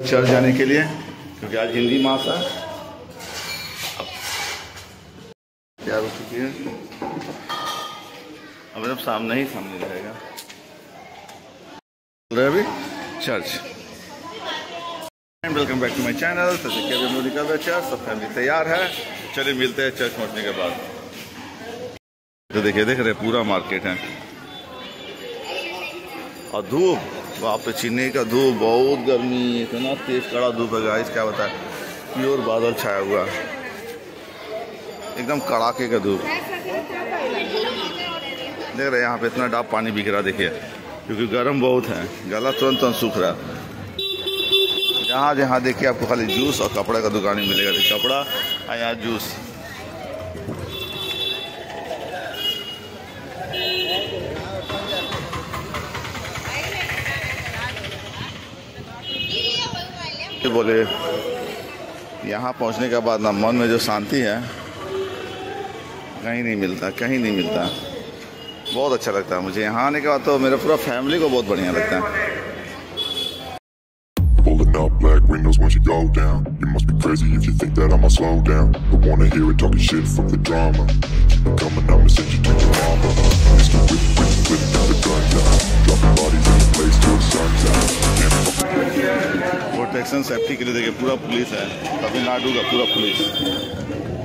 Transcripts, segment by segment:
Church जाने के लिए, क्योंकि आज हिंदी मास है। तैयार हो चुकी है? अब जब सामने ही सामने रहेगा। चल अभी? Church welcome back to my channel निकल रहे चर्च सब फैमिली तैयार है। चलिए मिलते हैं चर्च पहुँचने के बाद। तो देखिए, देख रहे पूरा मार्केट है। और धूप वहाँ पे चीनी का धूप, बहुत गर्मी, इतना तेज कड़ा धूप है गाइस क्या बताए? प्योर बादल छाया हुआ एकदम कड़ाके का धूप। देख रहे यहाँ पे इतना डाब पानी बिक रहा देखिए। क्योंकि गर्म बहुत है, गला तुरंत तुरंत सूख रहा है। जहाँ जहाँ देखिए आपको खाली जूस और कपड़े का दुकान ही मिलेगा। कपड़ा और यहाँ जूस। बोले यहाँ पहुँचने के बाद ना मन में जो शांति है कहीं नहीं मिलता कहीं नहीं मिलता बहुत अच्छा लगता है मुझे यहाँ आने के बाद तो मेरे पूरा फैमिली को बहुत बढ़िया लगता है windows once you go down. You must be crazy if you think that I'ma slow down. Don't wanna hear it talking shit from the drama. Keep it coming, I'ma send you to your mama. To whip, whip, whip, now the gun down. Dropping bodies in the place till the sun's out. Can't fuck protection safety के लिए देखिए, पूरा police है। तमिलनाडु का पूरा police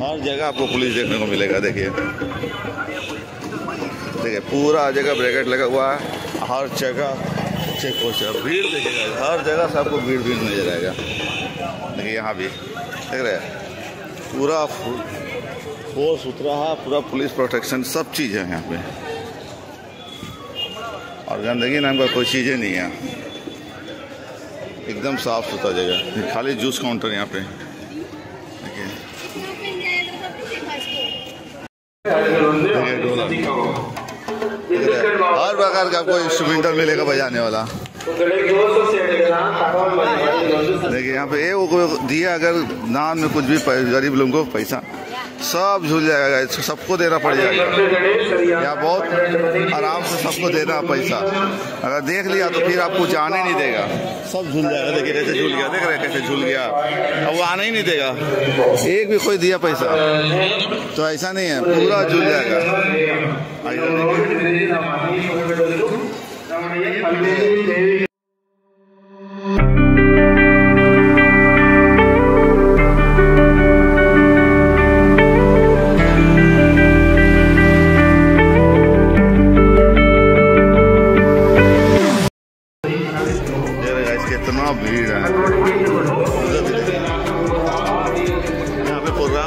हर जगह आपको police देखने को मिलेगा, देखिए। देखिए, पूरा जगह ब्रैकेट लगा हुआ है। हर जगह चेक पोस्ट है। भीड़ देखिएगा, हर जगह से आपको भीड़ भीड़ नज़र आएगा देखिए, यहाँ भी। देख रहे पूरा फोर्स उतरा है, पूरा पुलिस प्रोटेक्शन सब चीज़ है यहाँ पे। और गंदगी नाम का कोई चीज़ें नहीं है। एकदम साफ़ सुथरा जगह खाली जूस काउंटर यहाँ पे। हर प्रकार का आपको इंस्ट्रूमेंटल मिलेगा बजाने वाला। देखिए, यहाँ पे को दिया अगर दान में कुछ भी गरीब लोगों को पैसा। सब झूल जाएगा इसको सबको देना पड़ जाएगा। या बहुत आराम से सबको देना पैसा। अगर देख लिया तो फिर आपको जाने नहीं देगा। सब झूल जाएगा। देखिए कैसे झूल गया, देख रहे कैसे झूल गया। अब वो आने ही नहीं देगा। एक भी कोई दिया पैसा। तो ऐसा नहीं है, पूरा झूल जाएगा।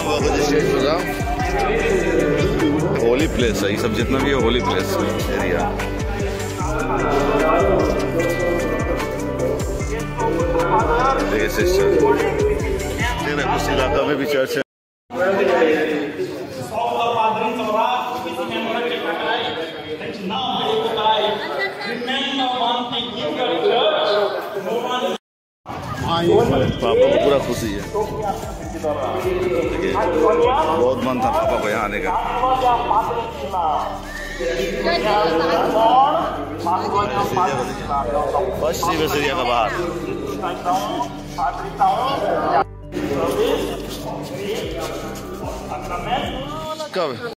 यहाँ पे प्रोग्राम होगा कुछ होली प्लेस है ये सब जितना भी है होली प्लेस एरिया देखिए सिस्टर हैं, उस इलाका में भी चर्च है। पश्चिम बसरिया का बाहर कब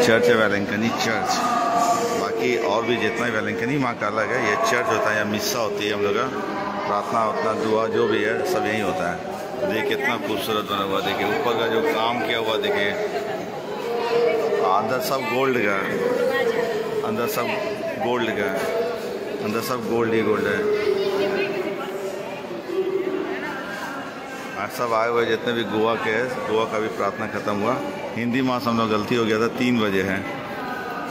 चर्च है वेलेंकनी चर्च। बाकी और भी जितना ही वेलेंकनी माँ का अलग है, ये चर्च होता है या मिस्सा होती है हम लोग का। प्रार्थना उतना दुआ जो भी है, सब यही होता है। देखिए कितना खूबसूरत बना हुआ देखिए ऊपर का जो काम किया हुआ देखिए अंदर सब गोल्ड का अंदर सब गोल्ड का अंदर सब गोल्ड ही गोल्ड है। आज सब आए हुए जितने भी गोवा के हैं, गोवा का भी प्रार्थना खत्म हुआ। हिंदी मास हम लोग गलती हो गया था, तीन बजे है।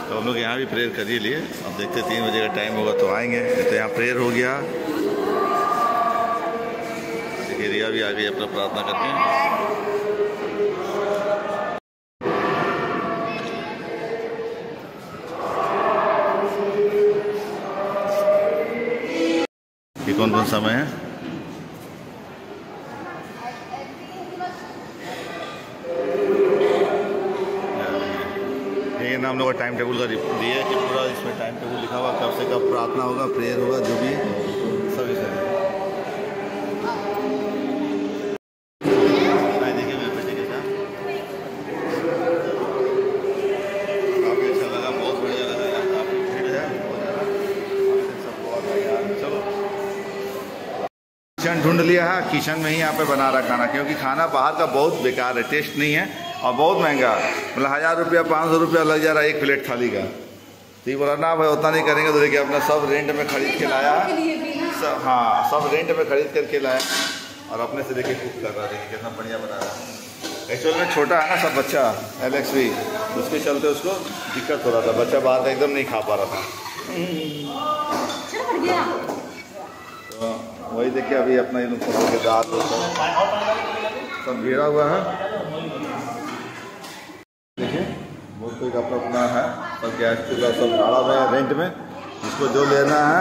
तो हम लोग यहाँ भी प्रेयर कर ही लिए। अब देखते तीन बजे का टाइम होगा तो आएँगे। तो यहाँ प्रेयर हो गया। रिया भी आ गई, अपना प्रार्थना करके ये कौन कौन समय है? लोग टाइम टेबल का दिया है कि पूरा इसमें टाइम टेबल लिखा हुआ कब से कब प्रार्थना होगा प्रेयर होगा, जो भी। सब इसमें के अच्छा किचन ढूंढ लिया है किचन में ही यहाँ पे बना रहा खाना, क्योंकि खाना बाहर का बहुत बेकार है टेस्ट नहीं है। और बहुत महँगा। मतलब हज़ार रुपया, पाँच सौ रुपया लग जा रहा है एक प्लेट थाली का। तो ये बोला, ना भाई, उतना नहीं करेंगे तो देखिए, अपना सब रेंट में खरीद के लाया। सब हाँ सब रेंट में खरीद करके लाया। और अपने से देखिए कुक कर रहा है, देखिए कितना बढ़िया बना रहा है। एक्चुअल में छोटा है ना सब बच्चा एलेक्स भी। उसके चलते उसको दिक्कत हो रहा था। बच्चा बाहर का एकदम नहीं खा पा रहा था। तो वही देखिए, अभी अपना इन के दाल सब घेरा हुआ है। का अपना अपना है सब गैस चूल्हा सब डाला हुआ है रेंट में, जिसको जो लेना है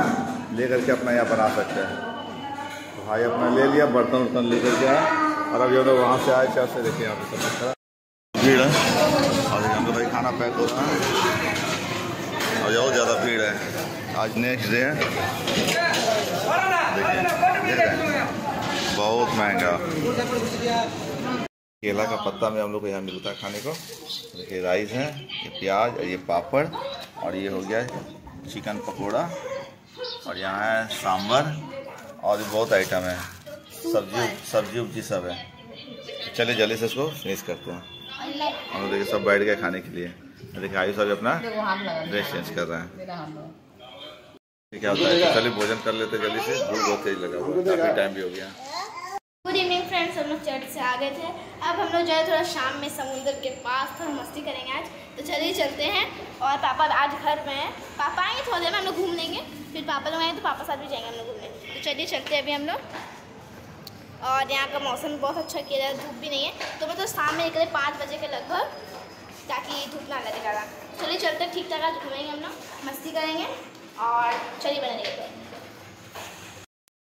ले करके अपना यहाँ बना सकते हैं। तो भाई अपना ले लिया, बर्तन वर्तन ले करके आए, और हम लोग वहाँ से आए, चार से देखिए यहाँ पे सब भीड़ है। और हम लोग भाई खाना पैक हो रहा है। और बहुत ज़्यादा भीड़ है। आज नेक्स्ट डे है। देखिए बहुत महँगा। केला का पत्ता में हम लोग को यहाँ मिलता है खाने को। देखिए राइस है, ये प्याज और ये पापड़ और ये हो गया चिकन पकोड़ा और यहाँ है सांभर और भी बहुत आइटम है। सब्ज़ी सब्ज़ी उब्जी सब है। चलिए जल्दी से इसको फिनिश करते हैं। हम लोग देखिए सब बैठ गए खाने के लिए। देखिए आयुष अभी अपना ड्रेस चेंज कर रहे हैं। क्या होता है? तो चलिए भोजन कर लेते जल्दी से। भूख बहुत तेज लगा हुआ काफ़ी टाइम भी हो गया। गुड इवनिंग फ्रेंड्स हम लोग चर्च से आ गए थे। अब हम लोग जो है थोड़ा शाम में समुद्र के पास थोड़ा मस्ती करेंगे आज। तो चलिए चलते हैं। और पापा आज घर में हैं। पापा आएँगे थोड़ी देर में, हम लोग घूम लेंगे। फिर पापा लोग आएँगे तो पापा साथ भी जाएँगे हम लोग घूमने। तो चलिए चलते हैं अभी हम लोग। और यहाँ का मौसम बहुत अच्छा किया है धूप भी नहीं है। तो मतलब शाम में निकले पाँच बजे के लगभग, ताकि धूप ना लगे ज़्यादा। चलिए चलते ठीक ठाक आज घूमेंगे हम लोग। मस्ती करेंगे। और चलिए बना लेंगे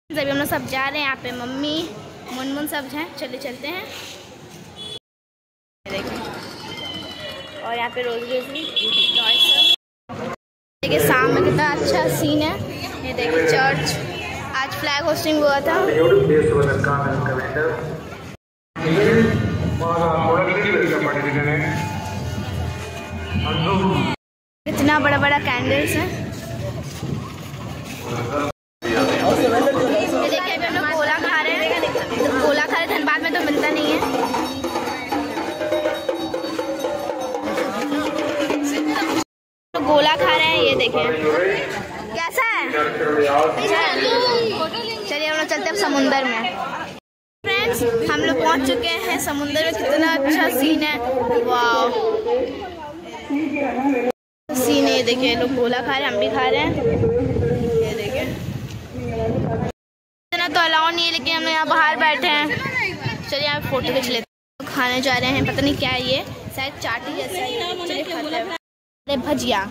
अभी हम लोग सब जा रहे हैं, यहाँ पे मम्मी मन मन सब हैं चले चलते हैं। और यहाँ पे रोज रोज देखिए शाम में कितना अच्छा सीन है। ये देखिए चर्च आज फ्लैग होस्टिंग हुआ था। इतना बड़ा बड़ा कैंडल्स है। नहीं है। गोला खा रहे हैं, ये देखें। कैसा है? चलिए हम लोग चलते हैं समुंदर में। फ्रेंड्स हम लोग पहुँच चुके हैं समुंदर में। कितना अच्छा सीन है। वाह सीन ये देखिए लोग गोला खा रहे हैं, हम भी खा रहे हैं। ये देखिए इतना तो अलाउ नहीं है, लेकिन हम यहाँ बाहर बैठे हैं। चलिए आप फ़ोटो खींच लेते हैं। खाने जा रहे हैं पता नहीं क्या है ये। शायद चाट ही जैसा है चलिए खाते हैं। अरे भजिया।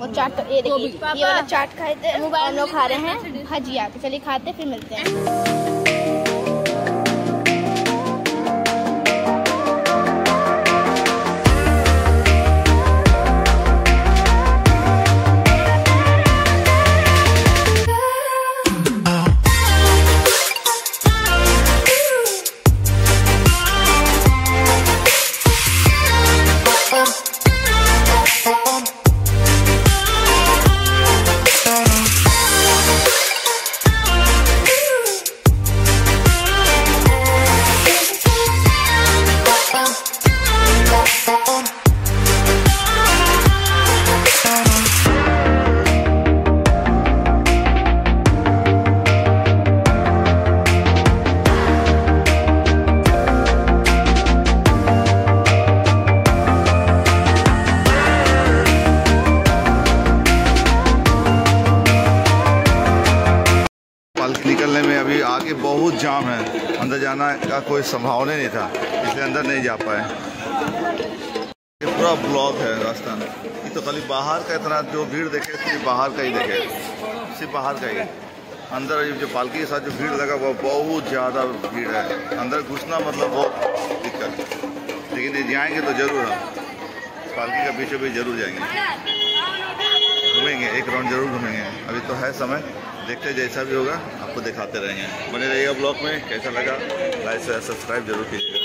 और चाट तो ये देखिए ये वाला चाट खाए थे हम लोग खा रहे हैं। भजिया तो चलिए खाते फिर मिलते हैं। जाम है। अंदर जाना का कोई संभावना नहीं था। इसलिए अंदर नहीं जा पाए। ये पूरा ब्लॉक है रास्ता ये तो खाली बाहर का इतना जो भीड़ देखे, सिर्फ़ बाहर का ही देखे। सिर्फ़ बाहर का ही। अंदर जो पालकी के साथ जो भीड़ लगा हुआ बहुत ज़्यादा भीड़ है। अंदर घुसना मतलब बहुत दिक्कत। लेकिन ये जाएँगे तो ज़रूर हम। पालकी का बीचों बीच ज़रूर जाएँगे। घूमेंगे, एक राउंड ज़रूर घूमेंगे। अभी तो है समय। देखते जैसा भी होगा। आपको दिखाते रहेंगे बने रहिएगा ब्लॉग में। कैसा लगा? लाइक सब्सक्राइब ज़रूर कीजिएगा।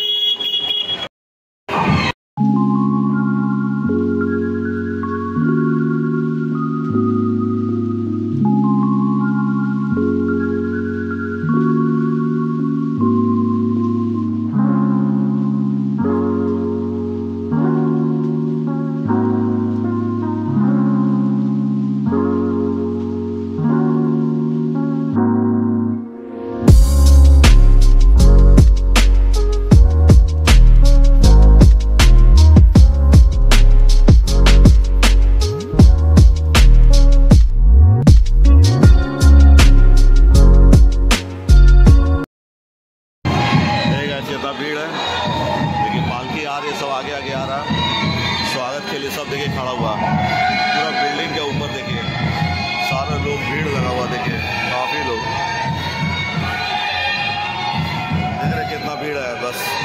Yes.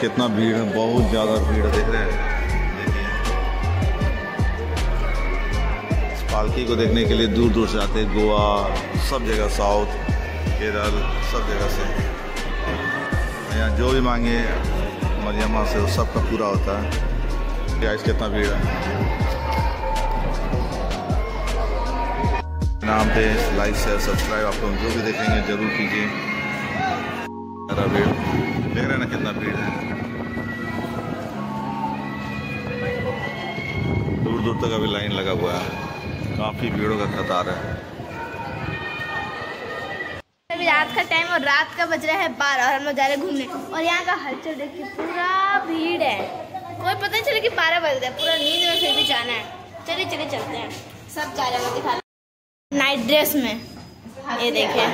कितना भीड़ है, बहुत ज़्यादा भीड़ देख रहे हैं। पालकी को देखने के लिए दूर दूर से आते हैं, गोवा, सब जगह साउथ, केरल, सब जगह से। यहाँ जो भी मांगे, मरियमा से, वो सबका पूरा होता है। गाइस, कितना भीड़ है। नाम पे लाइक शेयर सब्सक्राइब आप लोग जो भी देखेंगे, ज़रूर कीजिए। भीड़। देख रहे ना कितना भीड़ है। दूर दूर तक अभी लाइन लगा हुआ है। काफ़ी भीड़ों का कतार है। अभी रात का टाइम और रात का बज रहा है बारह और हम लोग जा रहे हैं घूमने। और यहाँ का हलचल देखिए पूरा भीड़ है। कोई पता नहीं चले कि बारह बज रहा है। पूरा नींद में फिर भी जाना है। चलिए चलिए चलते हैं। सब जा रहे हैं दिखा नाइट ड्रेस में। ये देखिए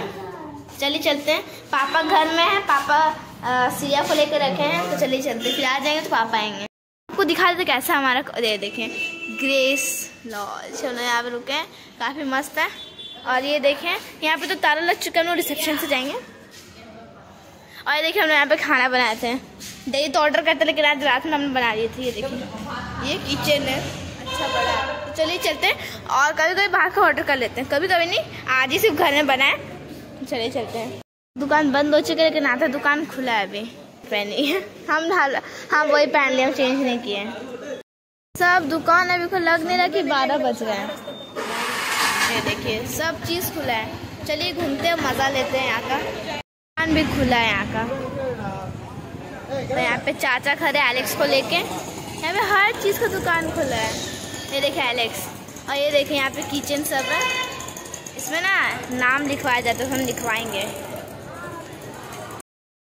चलिए चलते हैं। पापा घर में है। पापा अ, सिया को लेकर रखे हैं। तो चलिए चलते फिर आ जाएँगे तो पापा आएँगे। आपको दिखा देते कैसा हमारा ये देखें। ग्रेस लॉज चलो यहाँ पे रुके हैं। काफ़ी मस्त है। और ये देखें, यहाँ पे तो ताला लग चुका है, हम लोग रिसेप्शन से जाएँगे। और ये देखिए हमने यहाँ पे खाना बनाए थे। डेली तो ऑर्डर करते, लेकिन आज रात में हमने बना ली थे, ये देखिए ये किचन है। अच्छा बड़ा तो चलिए चलते हैं। और कभी कभी बाहर का ऑर्डर कर लेते हैं। कभी कभी नहीं, आज ही सिर्फ़ घर में बनाए। चलिए चलते हैं। दुकान बंद हो चुकी है, लेकिन आता दुकान खुला है अभी। पहनी हम हम वही पहन लिए, हम चेंज नहीं किए सब दुकान अभी को लग नहीं रहा कि बारह बज रहे हैं। ये देखिए, सब चीज़ खुला है। चलिए घूमते हैं, मज़ा लेते हैं यहाँ का। दुकान भी खुला है यहाँ का। तो यहाँ पे चाचा खड़े एलेक्स को लेके। यहाँ पे हर चीज़ का दुकान खुला है। ये देखे एलेक्स और ये देखे यहाँ पे किचन सब है। इसमें ना नाम लिखवाया जाता है तो हम लिखवाएँगे।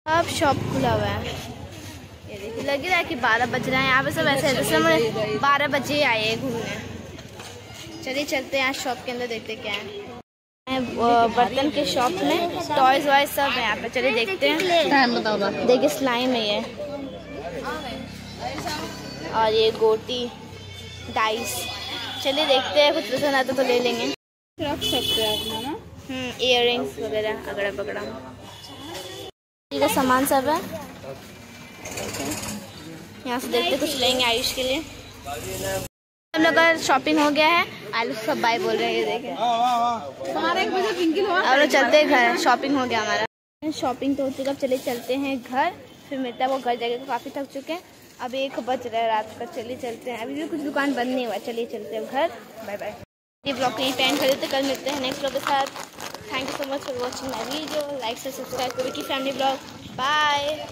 सब शॉप खुला हुआ है। लग रहा है कि बारह बज रहे हैं। यहाँ पे सब ऐसे है जैसे हम बारह बजे आए हैं घूमने। चलिए चलते हैं शॉप के अंदर देखते क्या है। बर्तन के शॉप में टॉयज वॉयज सब है यहाँ पे। चलिए देखते हैं। देखिए स्लाइम है ये। और ये गोटी डाइस चलिए देखते हैं कुछ पसंद आता तो ले लेंगे। रख सकते हैं अपना ना? इयर रिंग्स वगैरह अगड़ा पकड़ा ये का सामान सब है। यहाँ से देखते कुछ लेंगे आयुष के लिए। हम लोग का शॉपिंग हो गया है। आयुष सब बाय बोल रहे हैं ये देखें। हमारा एक बजे पिंकी हुआ। अब लोग चलते हैं घर शॉपिंग हो गया हमारा। शॉपिंग तो हो चुका चलिए चलते हैं घर। फिर मिलता है वो घर जाके तो काफ़ी थक चुके हैं। अब एक बज रहा है रात का चलिए चलते हैं। अभी भी कुछ दुकान बंद नहीं हुआ चलिए चलते हैं घर। बाय बाय ये ब्लॉग कहीं पेंट कर देते कल मिलते हैं नेक्स्ट ब्लॉग के साथ। Thank you so much for watching my video like से सब्सक्राइब करो की फैमिली ब्लॉग बाय